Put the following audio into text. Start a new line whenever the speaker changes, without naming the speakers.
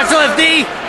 Crotch
lefty.